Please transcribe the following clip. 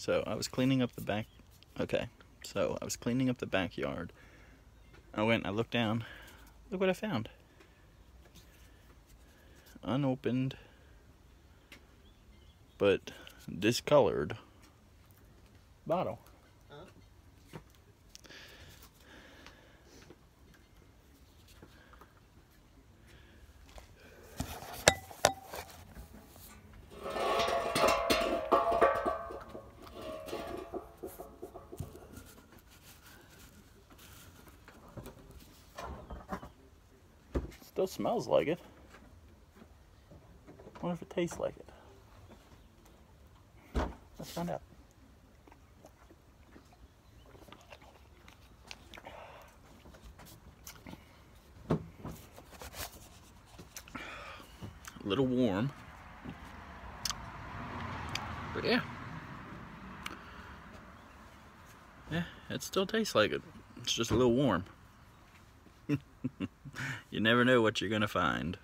So I was cleaning up the back. Okay, so I was cleaning up the backyard. I went, I looked down. Look what I found. Unopened, but discolored bottle. Still smells like it. Wonder if it tastes like it. Let's find out. A little warm. But yeah. Yeah, it still tastes like it. It's just a little warm. you never know what you're going to find.